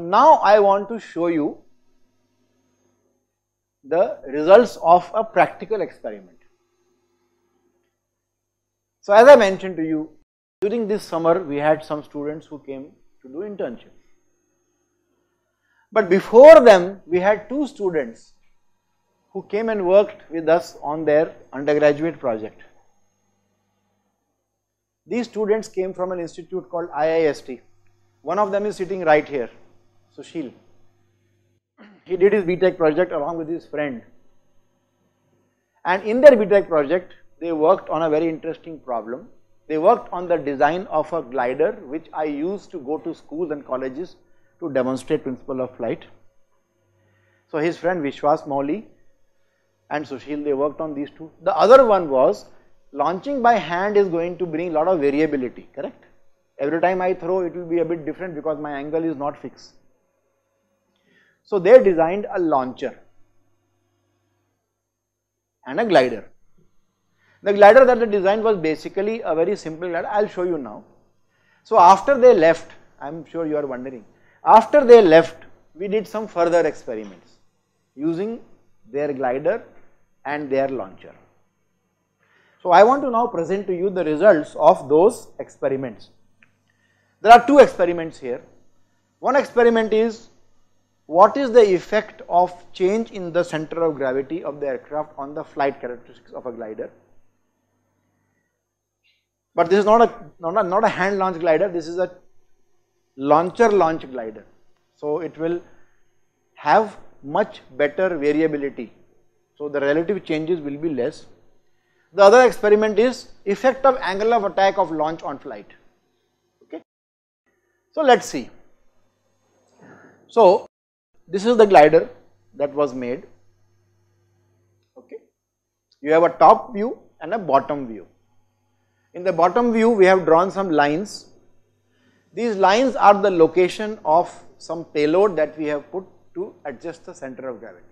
Now I want to show you the results of a practical experiment. So as I mentioned to you, during this summer we had some students who came to do internship. But before them we had two students who came and worked with us on their undergraduate project. These students came from an institute called IIST. One of them is sitting right here, Sushil. He did his BTech project along with his friend. And in their BTech project, they worked on a very interesting problem. They worked on the design of a glider which I used to go to schools and colleges to demonstrate principle of flight. So his friend Vishwas Mauli and Sushil they worked on these two. The other one was launching by hand is going to bring a lot of variability, correct? Every time I throw it will be a bit different because my angle is not fixed. So they designed a launcher and a glider. The glider that they designed was basically a very simple glider, I will show you now. So after they left, I am sure you are wondering, after they left, we did some further experiments using their glider and their launcher. So I want to now present to you the results of those experiments. There are two experiments here. One experiment is what is the effect of change in the center of gravity of the aircraft on the flight characteristics of a glider. But this is not a, not a, not a hand launch glider, this is a launcher launch glider. So it will have much better variability. So the relative changes will be less. The other experiment is effect of angle of attack of launch on flight. Okay. So let us see. So this is the glider that was made. Okay. You have a top view and a bottom view. In the bottom view we have drawn some lines. These lines are the location of some payload that we have put to adjust the center of gravity.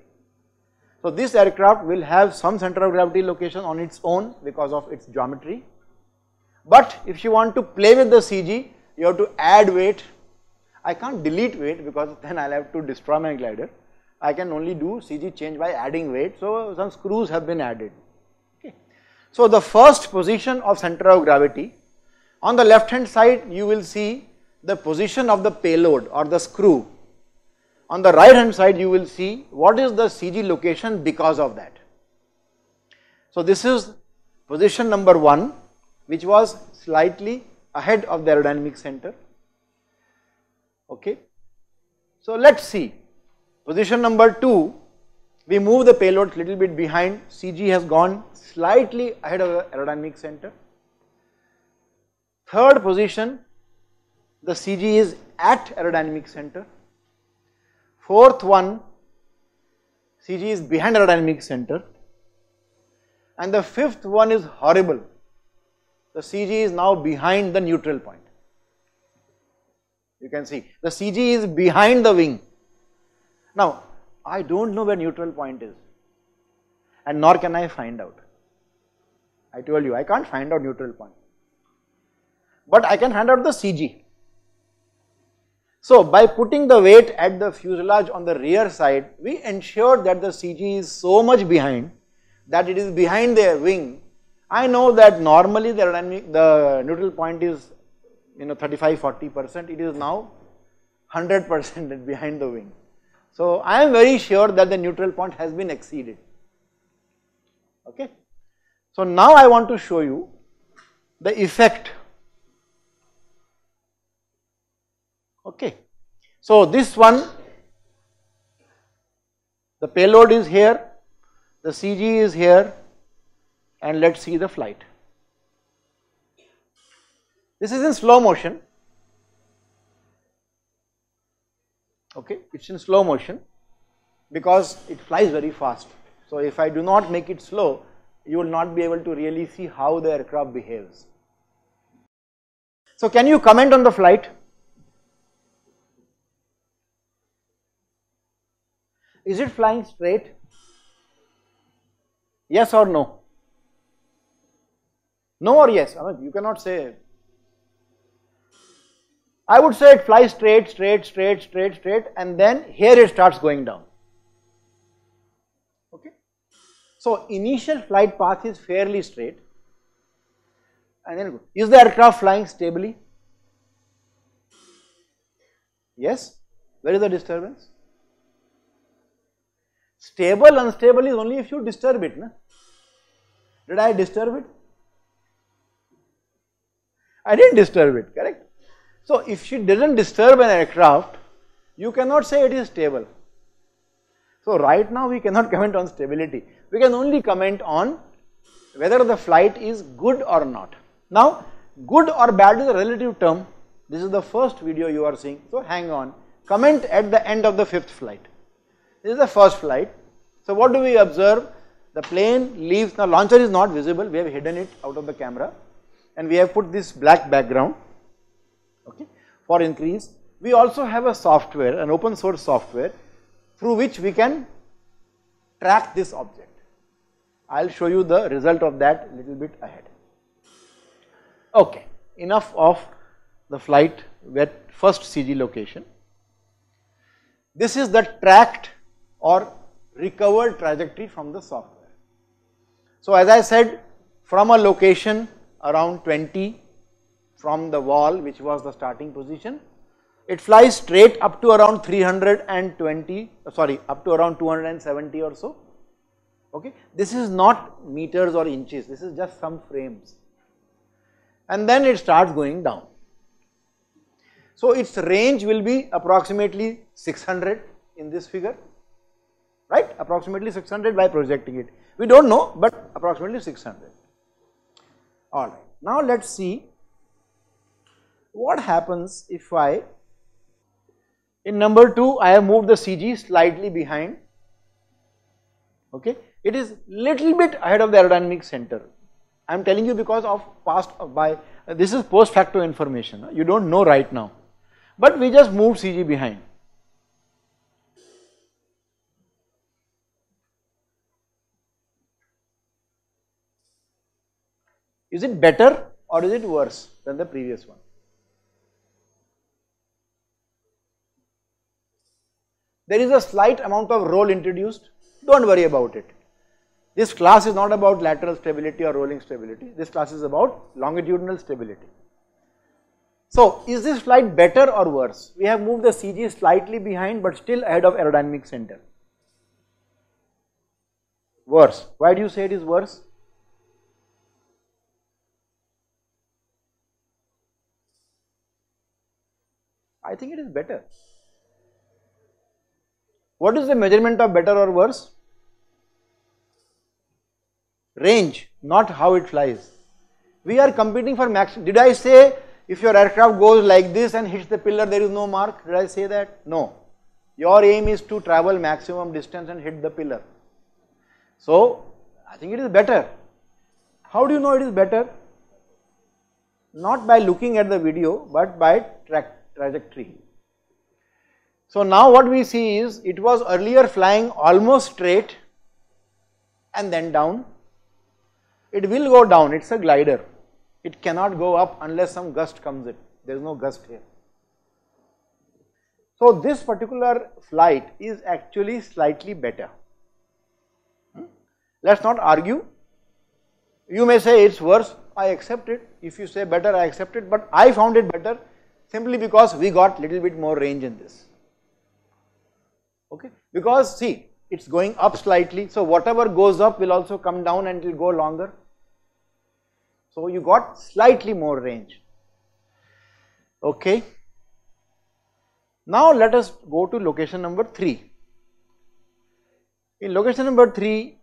So this aircraft will have some center of gravity location on its own because of its geometry. But if you want to play with the CG, you have to add weight. I can't delete weight because then I'll have to destroy my glider. I can only do CG change by adding weight. So some screws have been added. Okay. So the first position of center of gravity, on the left hand side you will see the position of the payload or the screw on the right hand side you will see what is the CG location because of that. So this is position number 1 which was slightly ahead of the aerodynamic center. Okay. So let us see position number 2 we move the payload little bit behind CG has gone slightly ahead of the aerodynamic center. Third position the CG is at aerodynamic center Fourth one, CG is behind aerodynamic center. And the fifth one is horrible. The CG is now behind the neutral point. You can see the CG is behind the wing. Now, I don't know where neutral point is and nor can I find out. I told you I can't find out neutral point. But I can find out the CG. So by putting the weight at the fuselage on the rear side, we ensure that the CG is so much behind that it is behind their wing. I know that normally the, the neutral point is you know 35 40 percent, it is now 100 percent behind the wing. So I am very sure that the neutral point has been exceeded. Okay. So now I want to show you the effect Okay. So this one, the payload is here, the CG is here and let us see the flight. This is in slow motion, okay, it is in slow motion because it flies very fast. So if I do not make it slow, you will not be able to really see how the aircraft behaves. So can you comment on the flight? Is it flying straight? Yes or no? No or yes? I mean, you cannot say. I would say it flies straight, straight, straight, straight, straight and then here it starts going down. Okay. So initial flight path is fairly straight and then is the aircraft flying stably? Yes. Where is the disturbance? Stable, unstable is only if you disturb it. Na? Did I disturb it? I didn't disturb it, correct? So if she didn't disturb an aircraft, you cannot say it is stable. So right now we cannot comment on stability. We can only comment on whether the flight is good or not. Now good or bad is a relative term. This is the first video you are seeing. So hang on. Comment at the end of the fifth flight. This is the first flight. So what do we observe? The plane leaves, now launcher is not visible, we have hidden it out of the camera and we have put this black background for increase. We also have a software, an open source software through which we can track this object. I will show you the result of that little bit ahead. Okay, enough of the flight at first CG location. This is the tracked or recovered trajectory from the software. So as I said from a location around 20 from the wall which was the starting position, it flies straight up to around 320 uh, sorry up to around 270 or so okay. This is not meters or inches this is just some frames and then it starts going down. So its range will be approximately 600 in this figure right approximately 600 by projecting it. We do not know but approximately 600 alright. Now let us see what happens if I in number 2 I have moved the CG slightly behind? Okay. It is little bit ahead of the aerodynamic center. I am telling you because of past by uh, this is post facto information. You do not know right now. But we just moved CG behind. Is it better or is it worse than the previous one? There is a slight amount of roll introduced, do not worry about it. This class is not about lateral stability or rolling stability, this class is about longitudinal stability. So, is this flight better or worse? We have moved the CG slightly behind but still ahead of aerodynamic center. Worse. Why do you say it is worse? I think it is better. What is the measurement of better or worse? Range, not how it flies. We are competing for max. Did I say if your aircraft goes like this and hits the pillar there is no mark? Did I say that? No. Your aim is to travel maximum distance and hit the pillar. So, I think it is better. How do you know it is better? Not by looking at the video but by track trajectory. So now what we see is it was earlier flying almost straight and then down. It will go down, it is a glider. It cannot go up unless some gust comes in, there is no gust here. So this particular flight is actually slightly better. Hmm? Let us not argue. You may say it is worse, I accept it. If you say better, I accept it, but I found it better simply because we got little bit more range in this okay? Because see it is going up slightly. So whatever goes up will also come down and it will go longer. So you got slightly more range. Okay? Now let us go to location number 3 in location number 3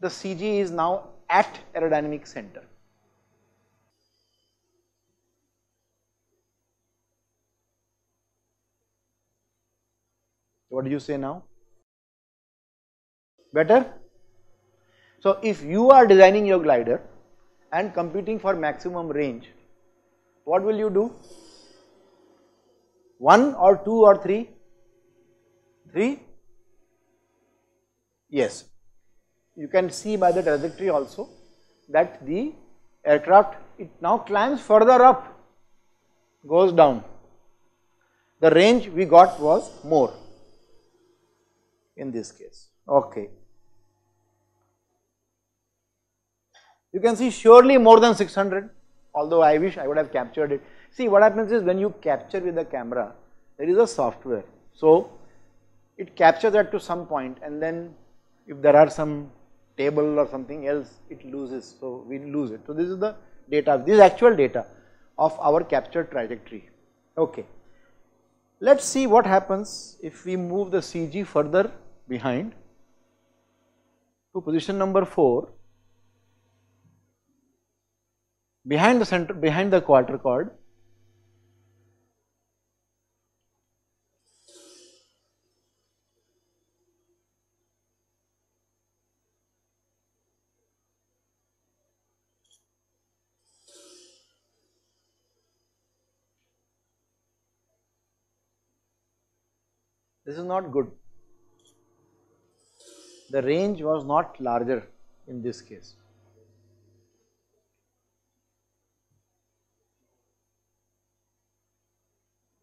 the CG is now at aerodynamic center What do you say now? Better? So if you are designing your glider and competing for maximum range, what will you do? One or two or three? Three? Yes. You can see by the trajectory also that the aircraft it now climbs further up, goes down the range we got was more in this case. Okay. You can see surely more than 600 although I wish I would have captured it. See what happens is when you capture with the camera there is a software. So it captures that to some point and then if there are some table or something else it loses so we lose it. So this is the data this is actual data of our captured trajectory. Okay. Let us see what happens if we move the CG further behind. To position number 4 behind the center behind the quarter chord. This is not good. The range was not larger in this case.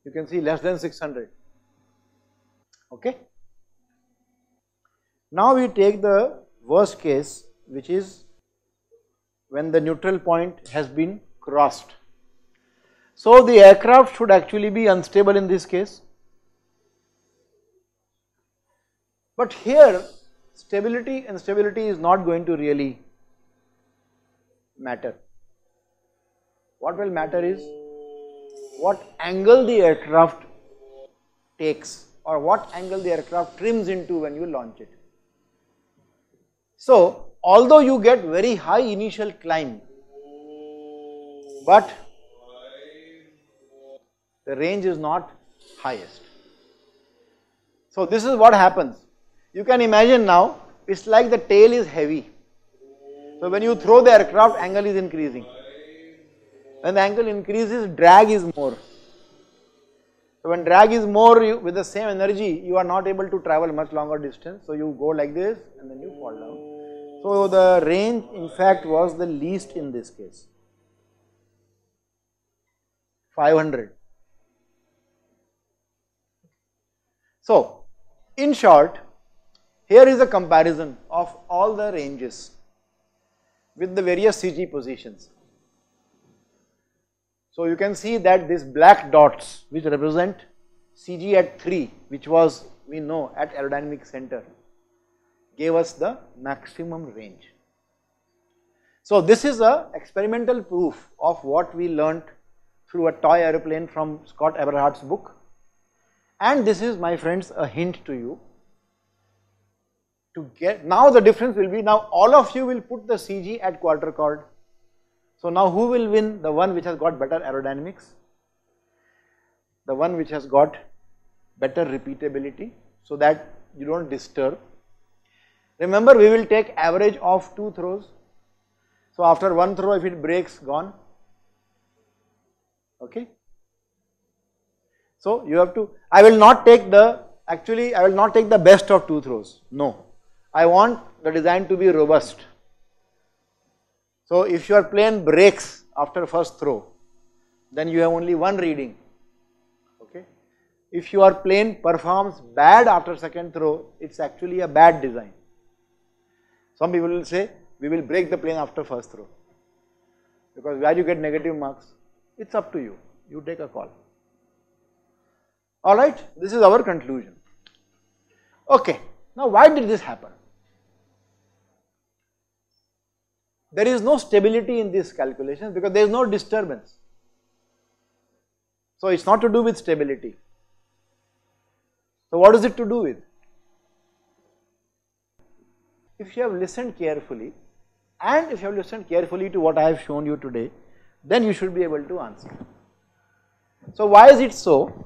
You can see less than 600. Okay. Now we take the worst case which is when the neutral point has been crossed. So the aircraft should actually be unstable in this case But here stability and stability is not going to really matter. What will matter is what angle the aircraft takes or what angle the aircraft trims into when you launch it. So, although you get very high initial climb, but the range is not highest. So, this is what happens you can imagine now, it's like the tail is heavy. So when you throw the aircraft, angle is increasing. When the angle increases, drag is more. So when drag is more you, with the same energy, you are not able to travel much longer distance. So you go like this and then you fall down. So the range in fact was the least in this case. 500. So in short, here is a comparison of all the ranges with the various CG positions. So you can see that these black dots which represent CG at 3 which was we know at aerodynamic center gave us the maximum range. So this is a experimental proof of what we learnt through a toy aeroplane from Scott Eberhardt's book and this is my friends a hint to you to get, now the difference will be now all of you will put the CG at quarter chord. So now who will win? The one which has got better aerodynamics, the one which has got better repeatability so that you do not disturb. Remember we will take average of two throws. So after one throw if it breaks gone, okay. So you have to, I will not take the, actually I will not take the best of two throws, no. I want the design to be robust. So if your plane breaks after first throw, then you have only one reading. Okay. If your plane performs bad after second throw, it's actually a bad design. Some people will say, we will break the plane after first throw. Because where you get negative marks, it's up to you. You take a call. Alright, this is our conclusion. Okay, now why did this happen? There is no stability in these calculations because there is no disturbance. So, it is not to do with stability. So, what is it to do with? If you have listened carefully and if you have listened carefully to what I have shown you today, then you should be able to answer. So, why is it so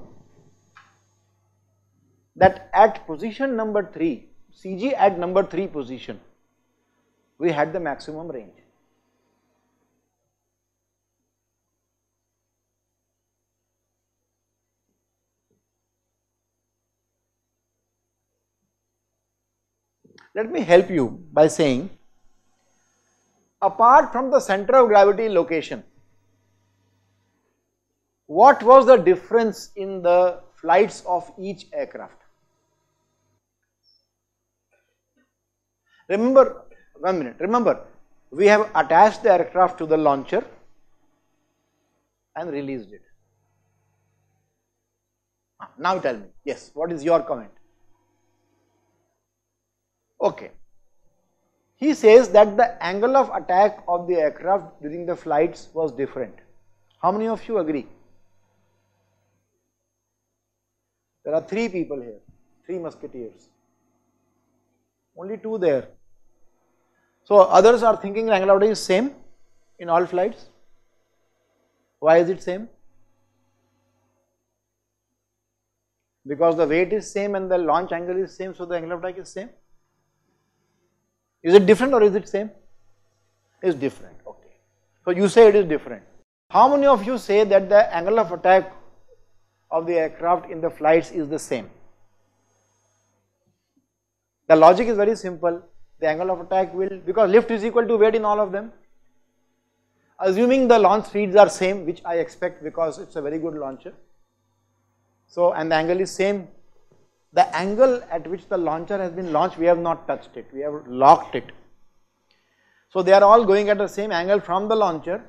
that at position number 3, CG at number 3 position, we had the maximum range. Let me help you by saying apart from the center of gravity location, what was the difference in the flights of each aircraft. Remember, one minute, remember, we have attached the aircraft to the launcher and released it. Ah, now tell me, yes, what is your comment? Okay. He says that the angle of attack of the aircraft during the flights was different. How many of you agree? There are three people here, three musketeers. Only two there. So others are thinking angle of attack is same in all flights. Why is it same? Because the weight is same and the launch angle is same, so the angle of attack is same. Is it different or is it same? It's different. Okay. So you say it is different. How many of you say that the angle of attack of the aircraft in the flights is the same? The logic is very simple. The angle of attack will, because lift is equal to weight in all of them. Assuming the launch speeds are same, which I expect because it's a very good launcher. So, and the angle is same. The angle at which the launcher has been launched, we have not touched it, we have locked it. So, they are all going at the same angle from the launcher,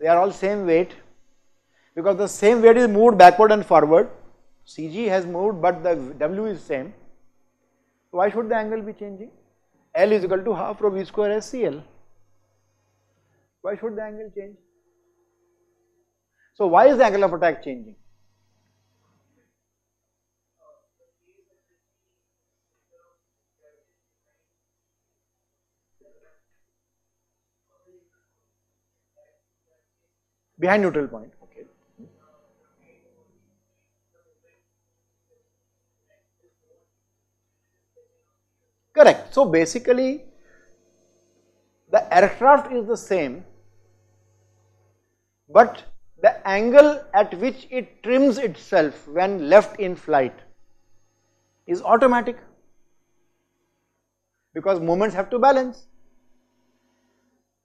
they are all same weight because the same weight is moved backward and forward. CG has moved but the W is same. Why should the angle be changing? L is equal to half rho V square SCL. Why should the angle change? So, why is the angle of attack changing? behind neutral point. Okay. Correct. So basically, the aircraft is the same, but the angle at which it trims itself when left in flight is automatic because moments have to balance.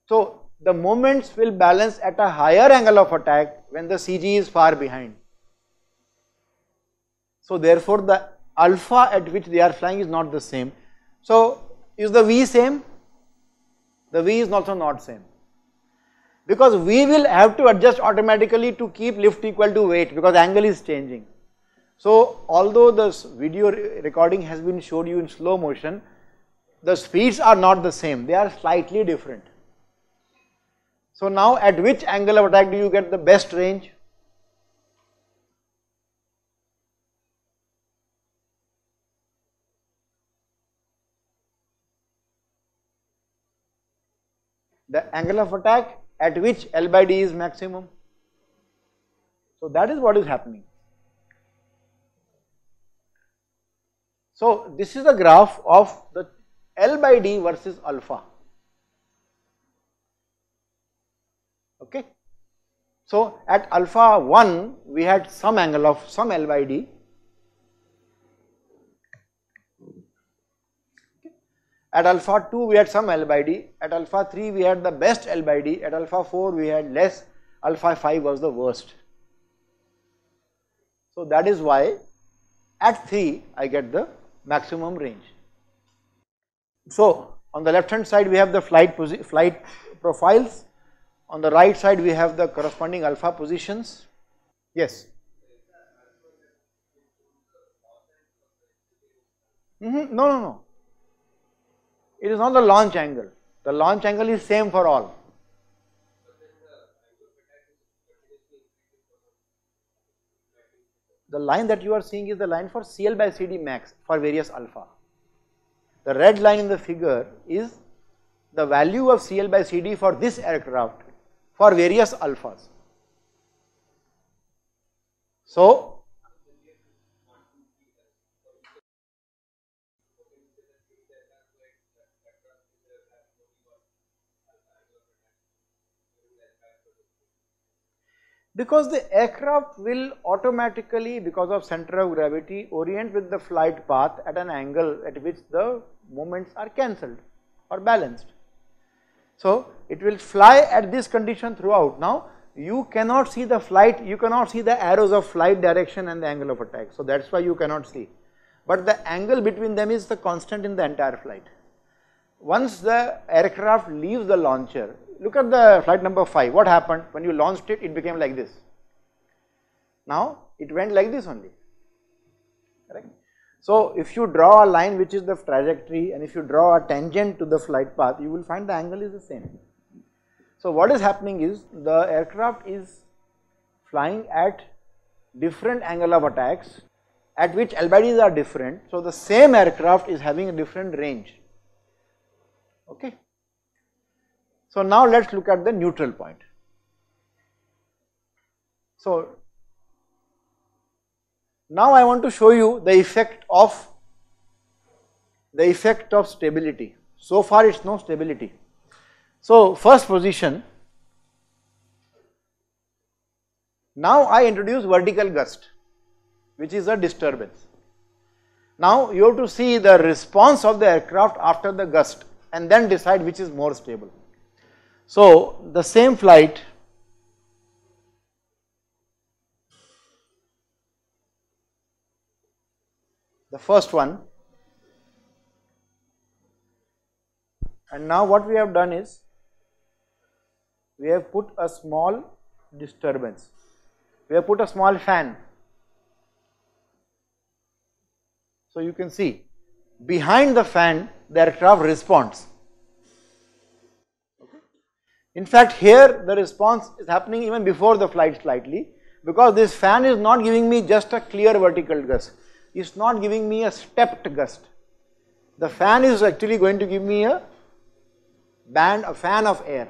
So the moments will balance at a higher angle of attack when the CG is far behind. So therefore the alpha at which they are flying is not the same. So is the V same? The V is also not same. Because V will have to adjust automatically to keep lift equal to weight because angle is changing. So although the video recording has been showed you in slow motion, the speeds are not the same, they are slightly different. So now at which angle of attack do you get the best range? The angle of attack at which L by D is maximum. So that is what is happening. So this is the graph of the L by D versus alpha. okay. So at alpha 1 we had some angle of some L by D At alpha 2 we had some L by D, at alpha 3 we had the best L by D, at alpha 4 we had less, alpha 5 was the worst. So that is why at 3 I get the maximum range. So on the left hand side we have the flight, flight profiles on the right side we have the corresponding alpha positions. Yes. Mm -hmm. No, no, no. It is not the launch angle. The launch angle is same for all. The line that you are seeing is the line for CL by CD max for various alpha. The red line in the figure is the value of CL by CD for this aircraft for various alphas. So, because the aircraft will automatically because of center of gravity orient with the flight path at an angle at which the moments are cancelled or balanced. So, it will fly at this condition throughout. Now, you cannot see the flight, you cannot see the arrows of flight direction and the angle of attack. So that's why you cannot see. But the angle between them is the constant in the entire flight. Once the aircraft leaves the launcher, look at the flight number 5, what happened? When you launched it, it became like this. Now it went like this only, correct? So if you draw a line which is the trajectory and if you draw a tangent to the flight path, you will find the angle is the same. So what is happening is the aircraft is flying at different angle of attacks at which LBDs are different. So the same aircraft is having a different range. Okay. So now let us look at the neutral point. So now I want to show you the effect of the effect of stability. So far it is no stability. So first position, now I introduce vertical gust which is a disturbance. Now you have to see the response of the aircraft after the gust and then decide which is more stable. So the same flight the first one and now what we have done is we have put a small disturbance. We have put a small fan. So you can see behind the fan the aircraft responds in fact here the response is happening even before the flight slightly because this fan is not giving me just a clear vertical gust It's not giving me a stepped gust. The fan is actually going to give me a band, a fan of air.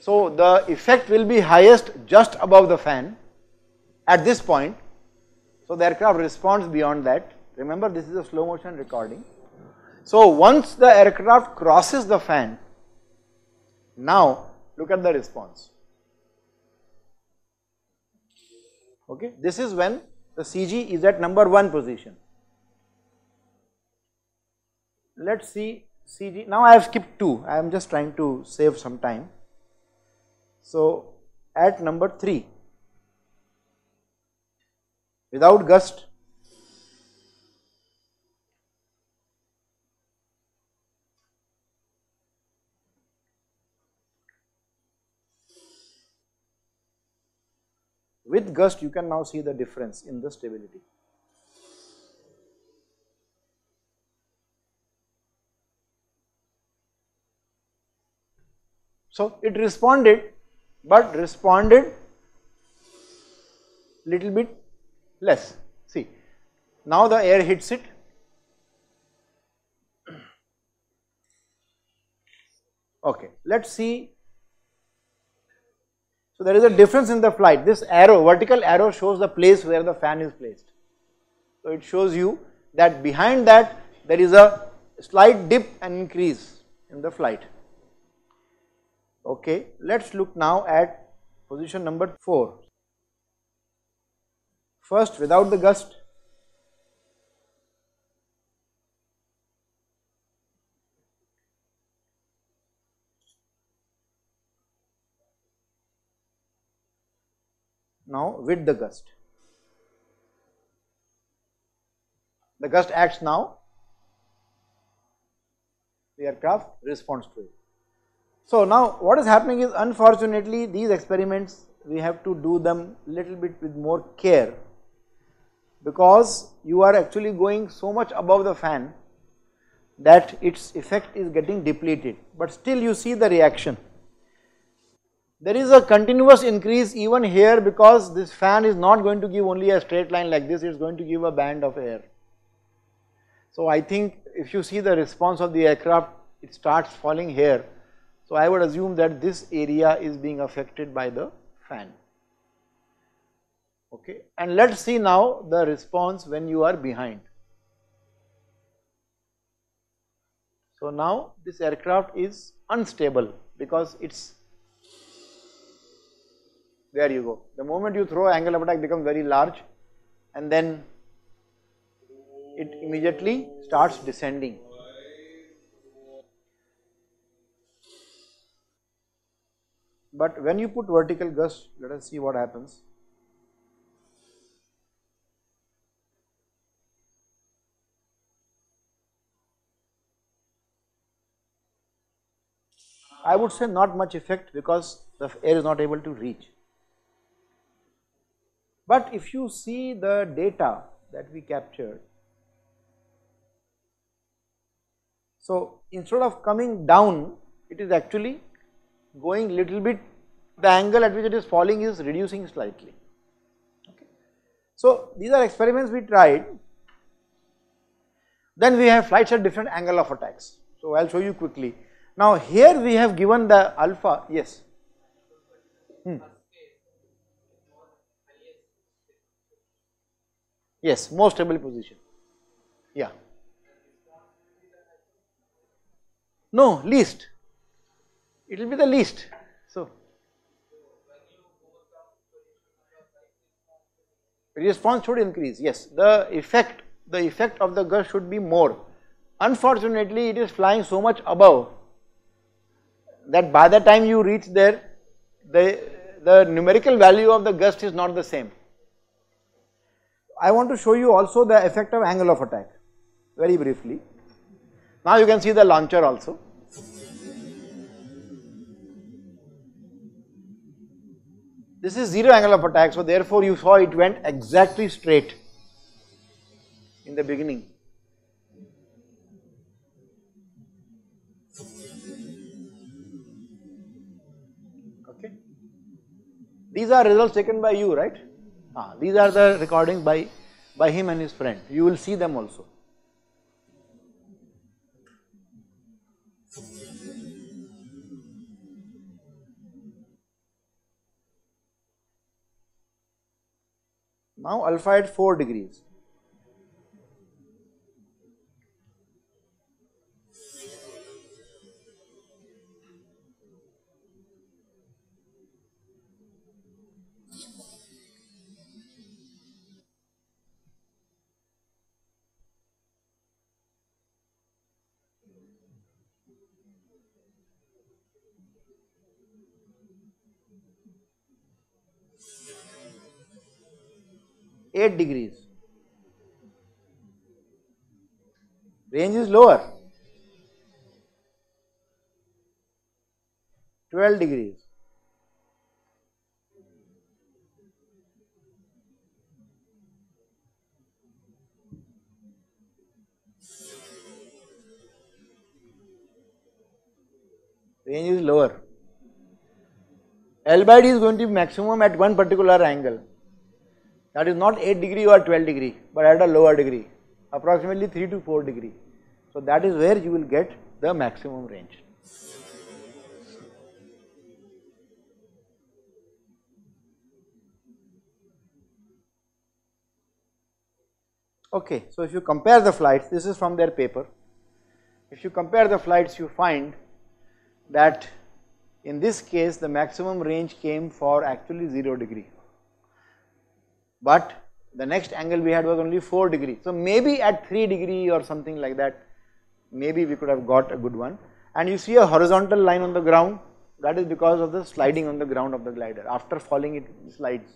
So the effect will be highest just above the fan at this point. So the aircraft responds beyond that. Remember this is a slow motion recording. So once the aircraft crosses the fan, now look at the response. Okay, this is when the CG is at number 1 position. Let us see CG, now I have skipped 2, I am just trying to save some time. So at number 3, without gust, With gust you can now see the difference in the stability. So it responded but responded little bit less. See now the air hits it okay let us see so there is a difference in the flight. This arrow, vertical arrow shows the place where the fan is placed. So it shows you that behind that there is a slight dip and increase in the flight. Okay, let us look now at position number 4. First without the gust, now with the gust. The gust acts now, the aircraft responds to it. So now what is happening is unfortunately these experiments we have to do them little bit with more care because you are actually going so much above the fan that its effect is getting depleted but still you see the reaction there is a continuous increase even here because this fan is not going to give only a straight line like this, it is going to give a band of air. So I think if you see the response of the aircraft, it starts falling here. So I would assume that this area is being affected by the fan. Okay, and let us see now the response when you are behind. So now this aircraft is unstable because its there you go. The moment you throw angle of attack becomes very large and then it immediately starts descending. but when you put vertical gust, let us see what happens. I would say not much effect because the air is not able to reach. But if you see the data that we captured, so instead of coming down, it is actually going little bit, the angle at which it is falling is reducing slightly. Okay. So these are experiments we tried. Then we have flights at different angle of attacks. So I will show you quickly. Now here we have given the alpha, yes. Hmm. Yes, more stable position. Yeah. No, least. It will be the least. So, response should increase. Yes, the effect, the effect of the gust should be more. Unfortunately, it is flying so much above that by the time you reach there, the, the numerical value of the gust is not the same. I want to show you also the effect of angle of attack very briefly. Now you can see the launcher also. This is zero angle of attack, so therefore you saw it went exactly straight in the beginning. These are results taken by you, right? Ah, these are the recordings by, by him and his friend. You will see them also. Now alpha at 4 degrees. 8 degrees. Range is lower. 12 degrees. Range is lower. L by D is going to be maximum at one particular angle. That is not 8 degree or 12 degree, but at a lower degree, approximately 3 to 4 degree. So that is where you will get the maximum range. Okay, so if you compare the flights, this is from their paper. If you compare the flights, you find that in this case the maximum range came for actually 0 degree but the next angle we had was only 4 degree. So maybe at 3 degree or something like that, maybe we could have got a good one. And you see a horizontal line on the ground, that is because of the sliding on the ground of the glider. After falling it slides,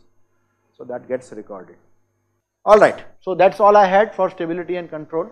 so that gets recorded. Alright, so that's all I had for stability and control.